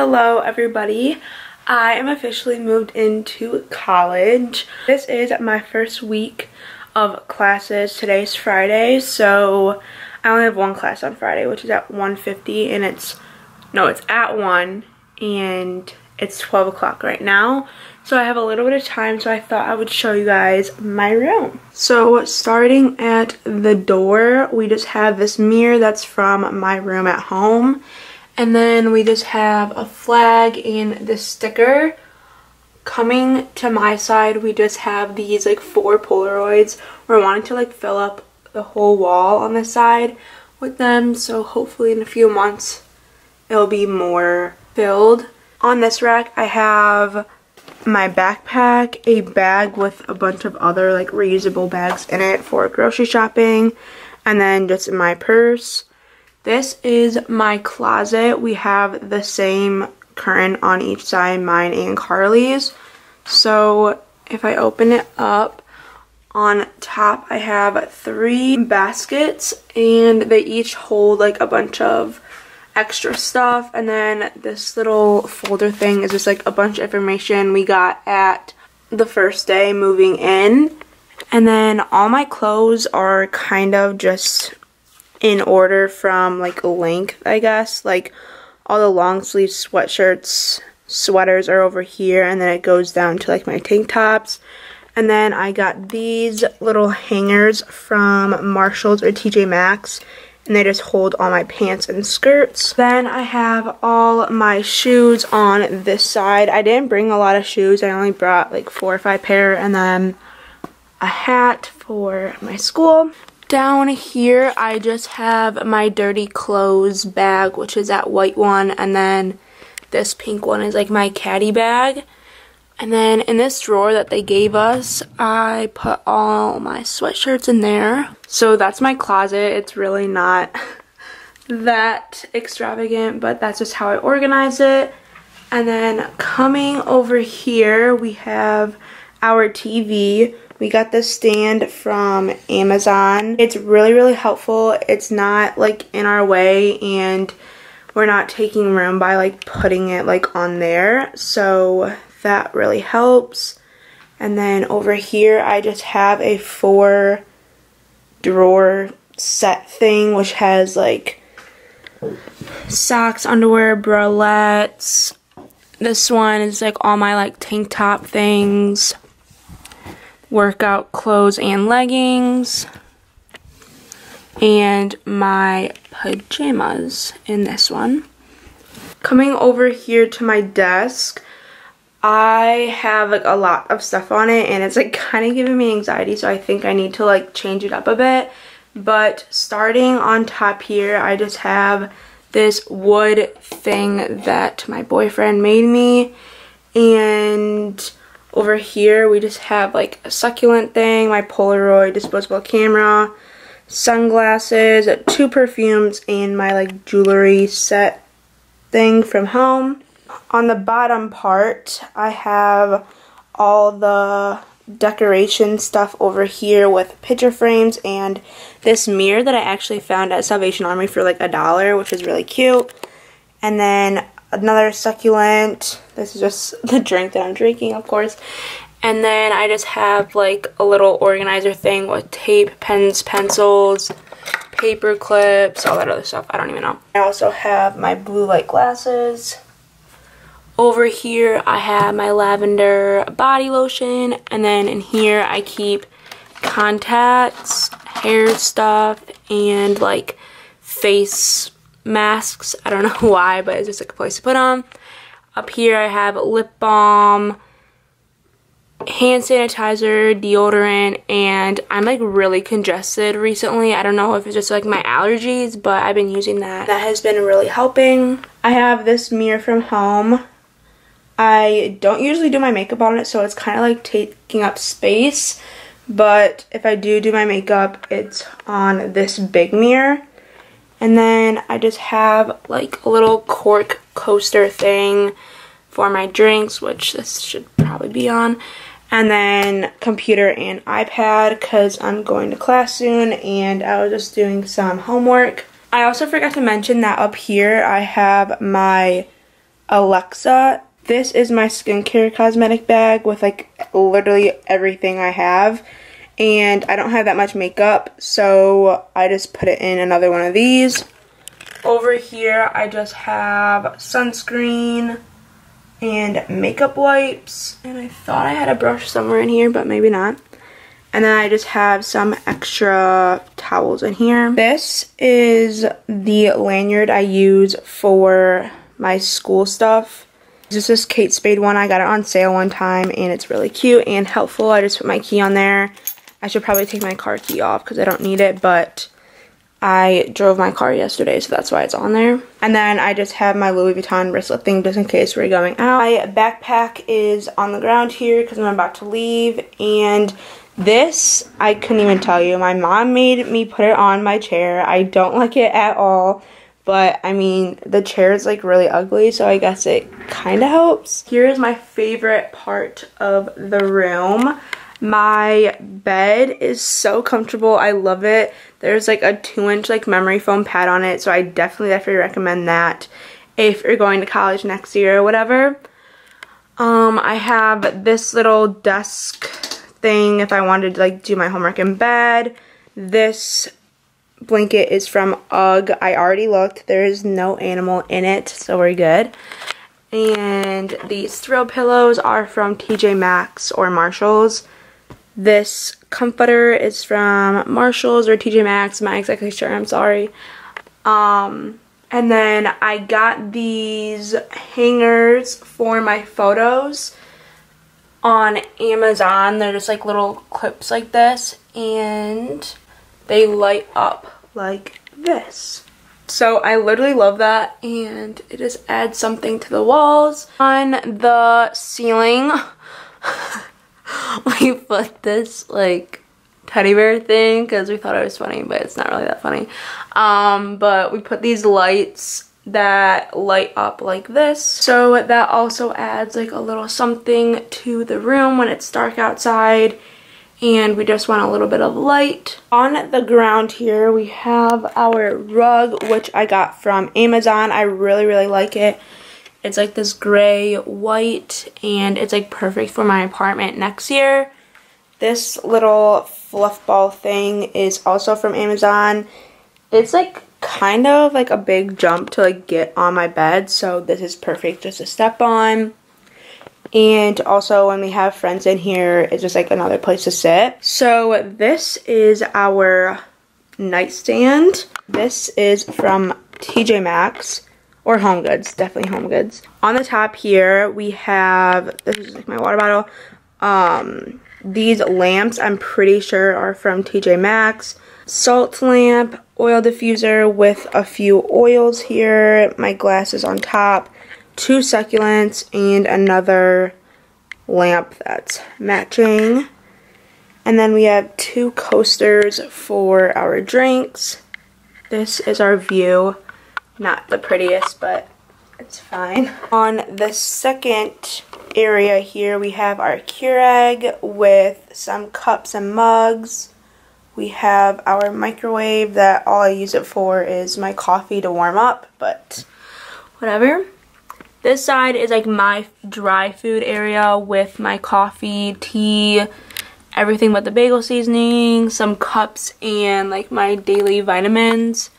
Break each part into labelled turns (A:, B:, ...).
A: Hello everybody. I am officially moved into college. This is my first week of classes. Today's Friday, so I only have one class on Friday, which is at 1.50 and it's, no, it's at 1 and it's 12 o'clock right now. So I have a little bit of time, so I thought I would show you guys my room. So starting at the door, we just have this mirror that's from my room at home. And then we just have a flag and this sticker. Coming to my side, we just have these like four Polaroids. We're wanting to like fill up the whole wall on this side with them. So hopefully in a few months, it'll be more filled. On this rack, I have my backpack, a bag with a bunch of other like reusable bags in it for grocery shopping, and then just my purse. This is my closet. We have the same curtain on each side, mine and Carly's. So if I open it up, on top I have three baskets and they each hold like a bunch of extra stuff and then this little folder thing is just like a bunch of information we got at the first day moving in and then all my clothes are kind of just in order from like length I guess like all the long sleeve sweatshirts sweaters are over here and then it goes down to like my tank tops and then I got these little hangers from Marshalls or TJ Maxx and they just hold all my pants and skirts. Then I have all my shoes on this side. I didn't bring a lot of shoes. I only brought like four or five pair and then a hat for my school. Down here, I just have my dirty clothes bag, which is that white one, and then this pink one is like my caddy bag. And then in this drawer that they gave us, I put all my sweatshirts in there. So that's my closet. It's really not that extravagant, but that's just how I organize it. And then coming over here, we have our TV. We got this stand from Amazon. It's really, really helpful. It's not like in our way and we're not taking room by like putting it like on there. So that really helps. And then over here, I just have a four drawer set thing, which has like socks, underwear, bralettes. This one is like all my like tank top things, workout clothes and leggings, and my pajamas in this one. Coming over here to my desk, I have like a lot of stuff on it and it's like kind of giving me anxiety so I think I need to like change it up a bit. But starting on top here, I just have this wood thing that my boyfriend made me. And over here, we just have like a succulent thing, my Polaroid disposable camera, sunglasses, two perfumes, and my like jewelry set thing from home on the bottom part, I have all the decoration stuff over here with picture frames and this mirror that I actually found at Salvation Army for like a dollar, which is really cute. And then another succulent. This is just the drink that I'm drinking, of course. And then I just have like a little organizer thing with tape, pens, pencils, paper clips, all that other stuff. I don't even know. I also have my blue light glasses over here I have my lavender body lotion and then in here I keep contacts, hair stuff, and like face masks. I don't know why, but it's just like a place to put them. Up here I have lip balm, hand sanitizer, deodorant, and I'm like really congested recently. I don't know if it's just like my allergies, but I've been using that. That has been really helping. I have this mirror from home I don't usually do my makeup on it, so it's kind of like taking up space. But if I do do my makeup, it's on this big mirror. And then I just have like a little cork coaster thing for my drinks, which this should probably be on. And then computer and iPad because I'm going to class soon and I was just doing some homework. I also forgot to mention that up here I have my Alexa. This is my skincare cosmetic bag with like literally everything I have. And I don't have that much makeup, so I just put it in another one of these. Over here, I just have sunscreen and makeup wipes. And I thought I had a brush somewhere in here, but maybe not. And then I just have some extra towels in here. This is the lanyard I use for my school stuff. This is Kate Spade one. I got it on sale one time and it's really cute and helpful. I just put my key on there. I should probably take my car key off because I don't need it, but I drove my car yesterday, so that's why it's on there. And then I just have my Louis Vuitton wristlet thing just in case we're going out. My backpack is on the ground here because I'm about to leave. And this, I couldn't even tell you. My mom made me put it on my chair. I don't like it at all. But, I mean, the chair is, like, really ugly, so I guess it kind of helps. Here is my favorite part of the room. My bed is so comfortable. I love it. There's, like, a 2-inch, like, memory foam pad on it, so I definitely, definitely recommend that if you're going to college next year or whatever. Um, I have this little desk thing if I wanted to, like, do my homework in bed. This blanket is from UGG. I already looked. There is no animal in it, so we're good. And these throw pillows are from TJ Maxx or Marshalls. This comforter is from Marshalls or TJ Maxx. I'm not exactly sure. I'm sorry. Um, and then I got these hangers for my photos on Amazon. They're just like little clips like this. And they light up like this. So I literally love that and it just adds something to the walls. On the ceiling, we put this like teddy bear thing because we thought it was funny, but it's not really that funny. Um, but we put these lights that light up like this. So that also adds like a little something to the room when it's dark outside and we just want a little bit of light. On the ground here, we have our rug, which I got from Amazon. I really, really like it. It's like this gray white, and it's like perfect for my apartment next year. This little fluff ball thing is also from Amazon. It's like kind of like a big jump to like get on my bed, so this is perfect just to step on. And also when we have friends in here, it's just like another place to sit. So this is our nightstand. This is from TJ Maxx or Home Goods, definitely Home Goods. On the top here, we have, this is like my water bottle. Um, these lamps, I'm pretty sure are from TJ Maxx. Salt lamp, oil diffuser with a few oils here. My glasses on top two succulents, and another lamp that's matching. And then we have two coasters for our drinks. This is our view. Not the prettiest, but it's fine. On the second area here, we have our Keurig with some cups and mugs. We have our microwave that all I use it for is my coffee to warm up, but whatever. This side is like my dry food area with my coffee, tea, everything but the bagel seasoning, some cups, and like my daily vitamins.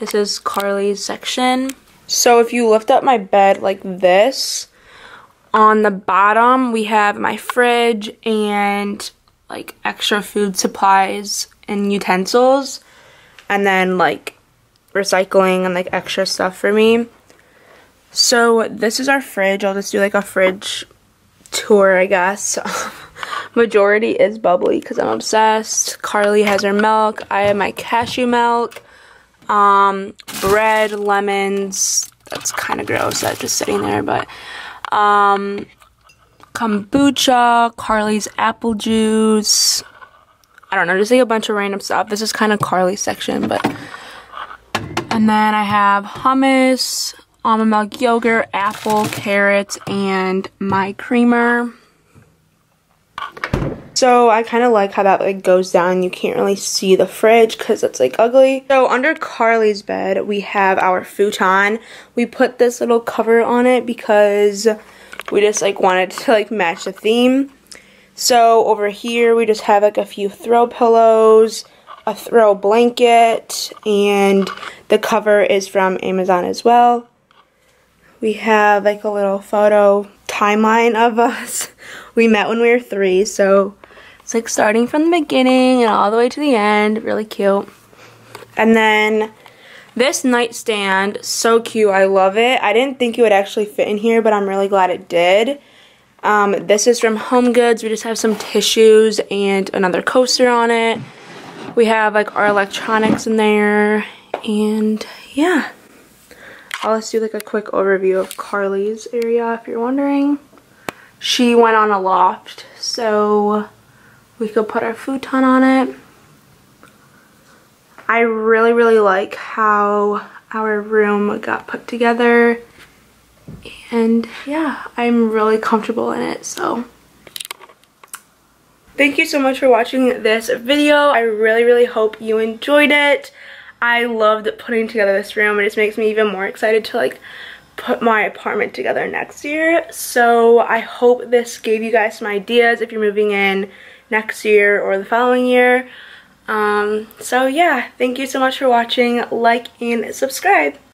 A: This is Carly's section. So if you lift up my bed like this, on the bottom we have my fridge and like extra food supplies and utensils and then like recycling and like extra stuff for me. So this is our fridge. I'll just do like a fridge tour, I guess. Majority is bubly because I'm obsessed. Carly has her milk. I have my cashew milk. Um, bread, lemons. That's kind of gross. That's just sitting there, but um, kombucha, Carly's apple juice. I don't know, just like a bunch of random stuff. This is kind of Carly's section, but and then I have hummus, almond milk yogurt, apple, carrots, and my creamer. So I kind of like how that like goes down. You can't really see the fridge because it's like ugly. So under Carly's bed, we have our futon. We put this little cover on it because we just like wanted to like match the theme. So over here, we just have like a few throw pillows, a throw blanket, and the cover is from Amazon as well. We have like a little photo timeline of us. We met when we were three, so like starting from the beginning and all the way to the end. Really cute. And then this nightstand, so cute. I love it. I didn't think it would actually fit in here, but I'm really glad it did. Um, this is from Home Goods. We just have some tissues and another coaster on it. We have like our electronics in there. And yeah. I'll just do like a quick overview of Carly's area if you're wondering. She went on a loft, so we could put our futon on it. I really, really like how our room got put together. And yeah, I'm really comfortable in it, so. Thank you so much for watching this video. I really, really hope you enjoyed it. I loved putting together this room. It just makes me even more excited to like put my apartment together next year. So I hope this gave you guys some ideas if you're moving in next year or the following year. Um, so yeah, thank you so much for watching. Like and subscribe.